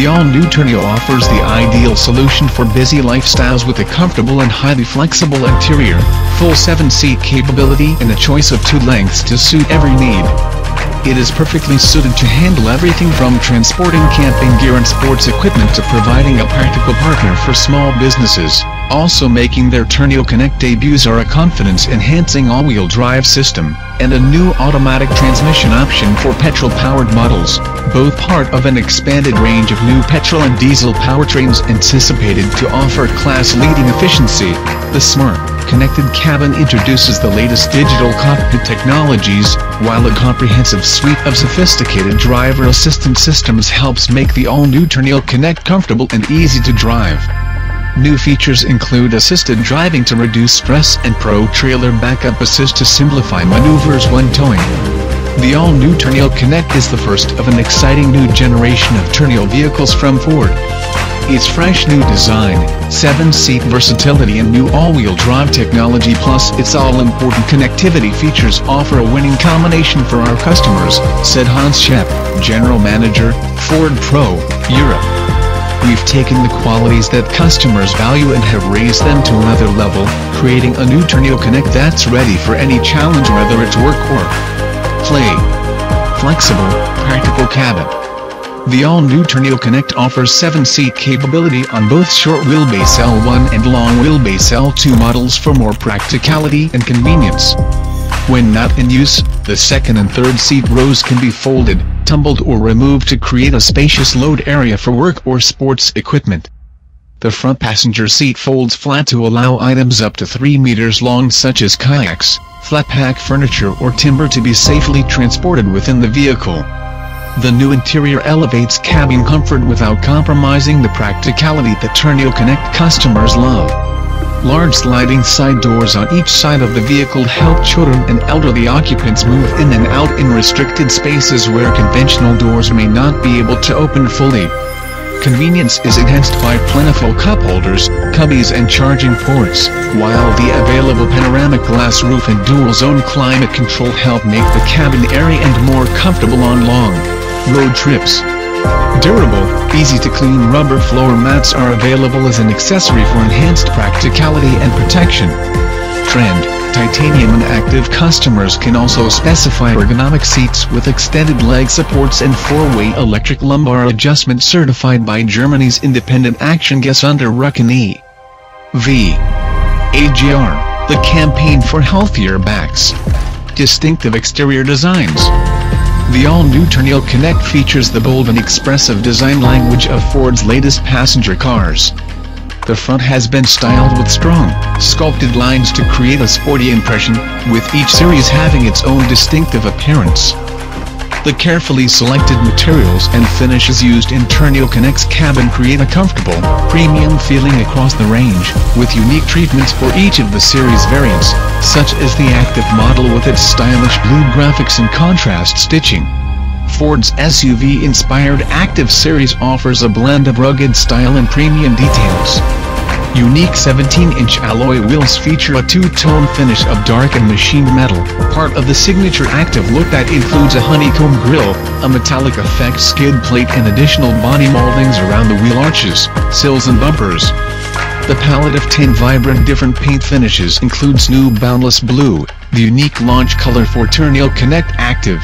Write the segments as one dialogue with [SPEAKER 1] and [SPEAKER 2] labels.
[SPEAKER 1] The all-new Tourneo offers the ideal solution for busy lifestyles with a comfortable and highly flexible interior, full 7-seat capability and a choice of two lengths to suit every need. It is perfectly suited to handle everything from transporting camping gear and sports equipment to providing a practical partner for small businesses. Also making their Tourneo Connect debuts are a confidence-enhancing all-wheel drive system, and a new automatic transmission option for petrol-powered models, both part of an expanded range of new petrol and diesel powertrains anticipated to offer class-leading efficiency. The smart, connected cabin introduces the latest digital cockpit technologies, while a comprehensive suite of sophisticated driver assistance systems helps make the all-new Tourneo Connect comfortable and easy to drive. New features include assisted driving to reduce stress and Pro Trailer Backup Assist to simplify maneuvers when towing. The all-new Tourneo Connect is the first of an exciting new generation of Tourneo vehicles from Ford. Its fresh new design, 7-seat versatility and new all-wheel drive technology plus its all-important connectivity features offer a winning combination for our customers, said Hans Schep, General Manager, Ford Pro, Europe. We've taken the qualities that customers value and have raised them to another level, creating a new Tourneo Connect that's ready for any challenge whether it's work or play. Flexible, practical cabin. The all-new Tourneo Connect offers 7-seat capability on both short wheelbase L1 and long wheelbase L2 models for more practicality and convenience. When not in use, the second and third seat rows can be folded, tumbled or removed to create a spacious load area for work or sports equipment. The front passenger seat folds flat to allow items up to 3 meters long such as kayaks, flat pack furniture or timber to be safely transported within the vehicle. The new interior elevates cabin comfort without compromising the practicality that Tourneo Connect customers love. Large sliding side doors on each side of the vehicle help children and elderly occupants move in and out in restricted spaces where conventional doors may not be able to open fully. Convenience is enhanced by plentiful cup holders, cubbies and charging ports, while the available panoramic glass roof and dual-zone climate control help make the cabin airy and more comfortable on long road trips. Durable, easy-to-clean rubber floor mats are available as an accessory for enhanced practicality and protection. Trend, titanium and active customers can also specify ergonomic seats with extended leg supports and four-way electric lumbar adjustment certified by Germany's independent action guess under. V. AGR, the campaign for healthier backs. Distinctive exterior designs. The all-new Tourneo Connect features the bold and expressive design language of Ford's latest passenger cars. The front has been styled with strong, sculpted lines to create a sporty impression, with each series having its own distinctive appearance. The carefully selected materials and finishes used in Tourneo Connect's cabin create a comfortable, premium feeling across the range, with unique treatments for each of the series variants, such as the Active model with its stylish blue graphics and contrast stitching. Ford's SUV-inspired Active series offers a blend of rugged style and premium details. Unique 17-inch alloy wheels feature a two-tone finish of dark and machined metal, part of the signature active look that includes a honeycomb grille, a metallic effect skid plate and additional body moldings around the wheel arches, sills and bumpers. The palette of 10 vibrant different paint finishes includes new Boundless Blue, the unique launch color for Tourneo Connect Active,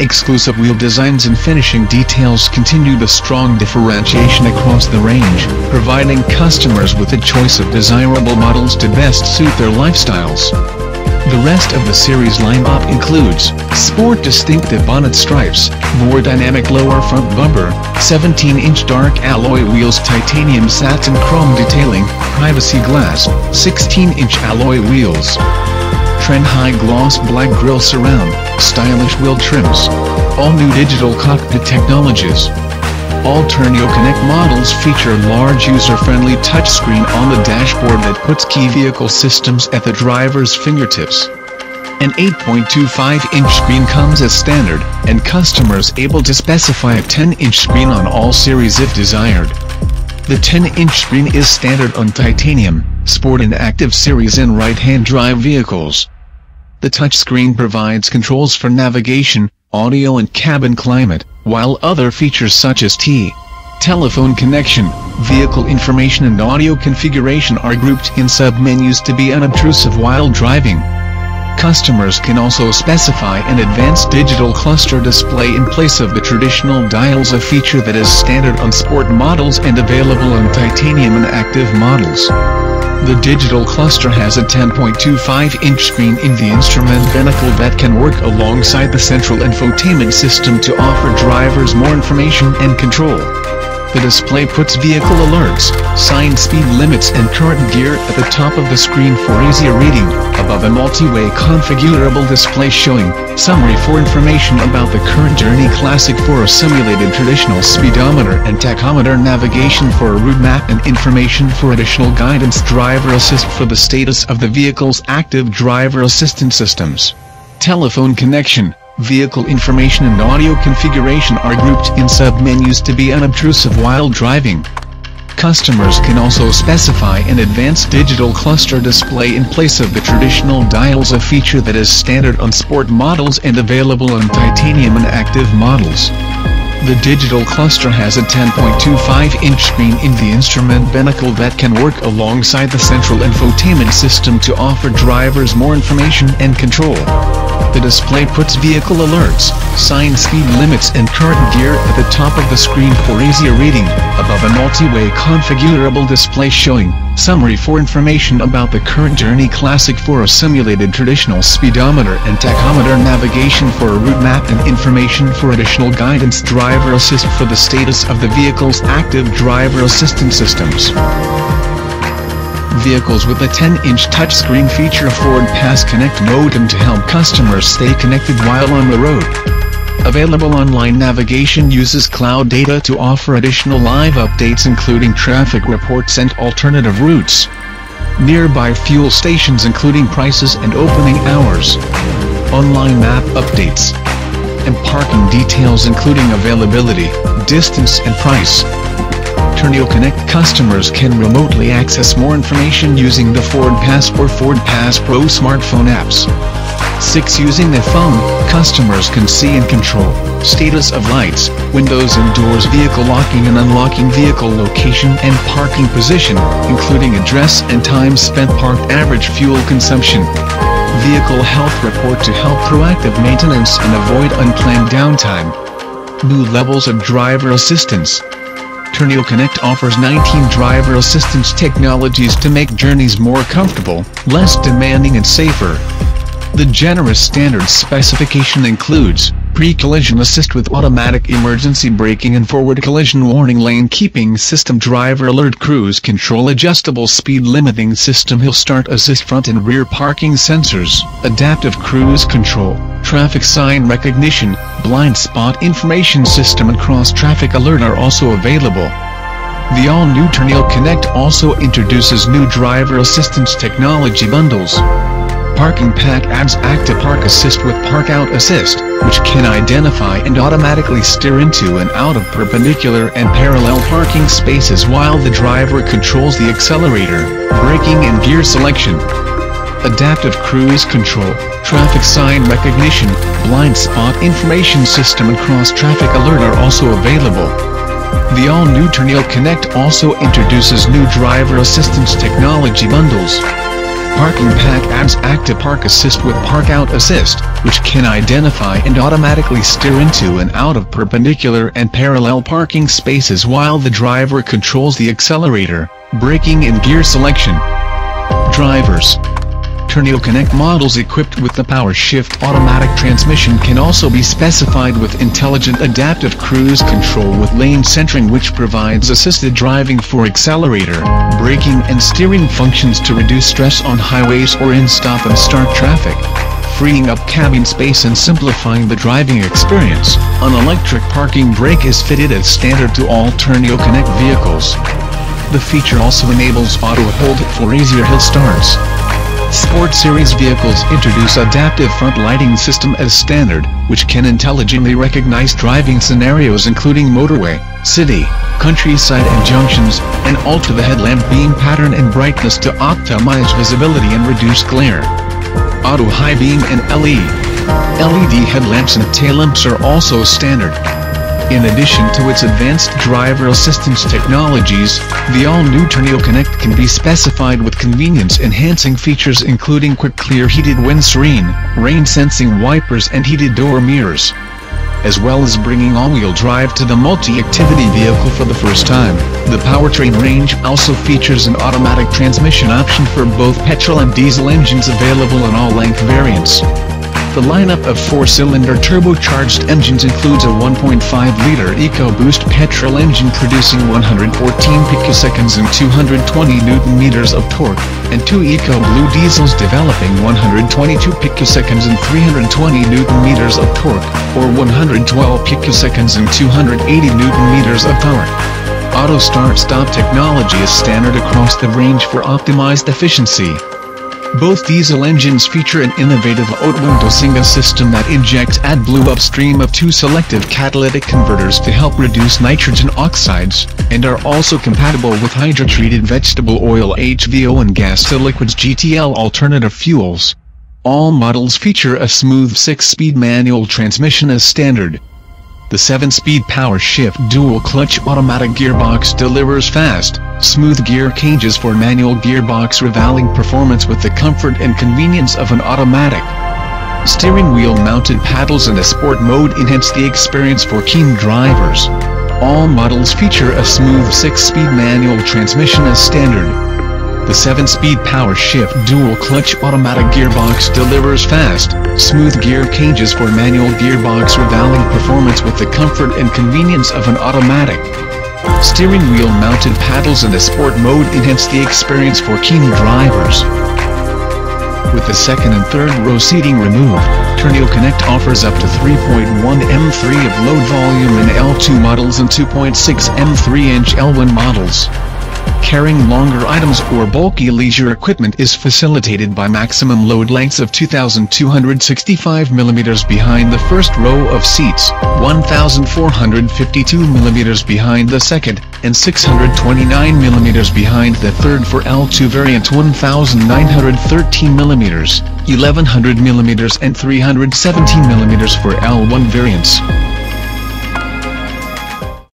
[SPEAKER 1] Exclusive wheel designs and finishing details continue the strong differentiation across the range, providing customers with a choice of desirable models to best suit their lifestyles. The rest of the series lineup includes, Sport distinctive bonnet stripes, more dynamic lower front bumper, 17-inch dark alloy wheels titanium satin chrome detailing, privacy glass, 16-inch alloy wheels. Trend high gloss black grille surround, stylish wheel trims. All new digital cockpit technologies. All Tourneo Connect models feature large user-friendly touchscreen on the dashboard that puts key vehicle systems at the driver's fingertips. An 8.25-inch screen comes as standard, and customers able to specify a 10-inch screen on all series if desired. The 10-inch screen is standard on titanium, sport and active series and right-hand drive vehicles. The touchscreen provides controls for navigation, audio and cabin climate, while other features such as T. Telephone connection, vehicle information and audio configuration are grouped in submenus to be unobtrusive while driving. Customers can also specify an advanced digital cluster display in place of the traditional dials a feature that is standard on sport models and available on titanium and active models. The digital cluster has a 10.25-inch screen in the instrument binnacle that can work alongside the central infotainment system to offer drivers more information and control. The display puts vehicle alerts, sign speed limits and current gear at the top of the screen for easier reading, above a multi-way configurable display showing summary for information about the current Journey Classic for a simulated traditional speedometer and tachometer navigation for a route map and information for additional guidance driver assist for the status of the vehicle's active driver assistance systems. Telephone connection Vehicle information and audio configuration are grouped in submenus to be unobtrusive while driving. Customers can also specify an advanced digital cluster display in place of the traditional dials a feature that is standard on sport models and available on titanium and active models. The digital cluster has a 10.25-inch screen in the instrument binnacle that can work alongside the central infotainment system to offer drivers more information and control. The display puts vehicle alerts, sign speed limits and current gear at the top of the screen for easier reading, above a multi-way configurable display showing summary for information about the current Journey Classic for a simulated traditional speedometer and tachometer navigation for a route map and information for additional guidance driver assist for the status of the vehicle's active driver assistance systems. Vehicles with a 10-inch touchscreen feature a FordPass Connect modem to help customers stay connected while on the road. Available online navigation uses cloud data to offer additional live updates including traffic reports and alternative routes. Nearby fuel stations including prices and opening hours. Online map updates. And parking details including availability, distance and price. Tourneo Connect customers can remotely access more information using the Ford Pass or FordPass Pro smartphone apps. 6. Using the phone, customers can see and control status of lights, windows and doors vehicle locking and unlocking vehicle location and parking position, including address and time spent parked average fuel consumption. Vehicle health report to help proactive maintenance and avoid unplanned downtime. New levels of driver assistance. Tourneo Connect offers 19 driver assistance technologies to make journeys more comfortable, less demanding and safer. The generous standard specification includes pre-collision assist with automatic emergency braking and forward collision warning lane keeping system driver alert cruise control adjustable speed limiting system hill start assist front and rear parking sensors, adaptive cruise control, traffic sign recognition, blind spot information system and cross traffic alert are also available. The all-new Tourneo Connect also introduces new driver assistance technology bundles. Parking Pack adds Active Park Assist with Park Out Assist, which can identify and automatically steer into and out of perpendicular and parallel parking spaces while the driver controls the accelerator, braking and gear selection. Adaptive Cruise Control, Traffic Sign Recognition, Blind Spot Information System and Cross Traffic Alert are also available. The all-new Tourneo Connect also introduces new driver assistance technology bundles. Parking Pack adds Active Park Assist with Park Out Assist, which can identify and automatically steer into and out of perpendicular and parallel parking spaces while the driver controls the accelerator, braking and gear selection. Drivers Tourneo Connect models equipped with the power shift automatic transmission can also be specified with intelligent adaptive cruise control with lane centering which provides assisted driving for accelerator, braking and steering functions to reduce stress on highways or in stop and start traffic freeing up cabin space and simplifying the driving experience. An electric parking brake is fitted as standard to all Tourneo Connect vehicles. The feature also enables auto hold for easier hill starts. Sport Series vehicles introduce adaptive front lighting system as standard, which can intelligently recognize driving scenarios including motorway, city, countryside and junctions, and alter the headlamp beam pattern and brightness to optimize visibility and reduce glare. Auto high beam and LED. LED headlamps and tail lamps are also standard. In addition to its advanced driver assistance technologies, the all-new Tourneo Connect can be specified with convenience-enhancing features including quick clear heated windscreen, rain-sensing wipers and heated door mirrors as well as bringing all-wheel drive to the multi-activity vehicle for the first time. The powertrain range also features an automatic transmission option for both petrol and diesel engines available in all length variants. The lineup of four-cylinder turbocharged engines includes a 1.5-liter EcoBoost petrol engine producing 114 picoseconds and 220 newton-meters of torque, and two EcoBlue diesels developing 122 picoseconds and 320 newton-meters of torque, or 112 picoseconds and 280 newton-meters of power. Auto start-stop technology is standard across the range for optimized efficiency. Both diesel engines feature an innovative haute window system that injects AdBlue upstream of two selective catalytic converters to help reduce nitrogen oxides, and are also compatible with hydrotreated vegetable oil HVO and gas-to-liquids GTL alternative fuels. All models feature a smooth 6-speed manual transmission as standard. The 7-speed power shift dual-clutch automatic gearbox delivers fast, smooth gear changes for manual gearbox rivaling performance with the comfort and convenience of an automatic. Steering wheel mounted paddles and a sport mode enhance the experience for keen drivers. All models feature a smooth 6-speed manual transmission as standard. The 7-speed power shift dual-clutch automatic gearbox delivers fast, smooth gear changes for manual gearbox rivaling performance with the comfort and convenience of an automatic. Steering wheel mounted paddles and a sport mode enhance the experience for keen drivers. With the second and third row seating removed, Tourneo Connect offers up to 3.1 M3 of load volume in L2 models and 2.6 M3 inch L1 models. Carrying longer items or bulky leisure equipment is facilitated by maximum load lengths of 2,265 mm behind the first row of seats, 1,452 mm behind the second, and 629 mm behind the third for L2 variant 1,913 mm, 1100 mm and 317 mm for L1 variants.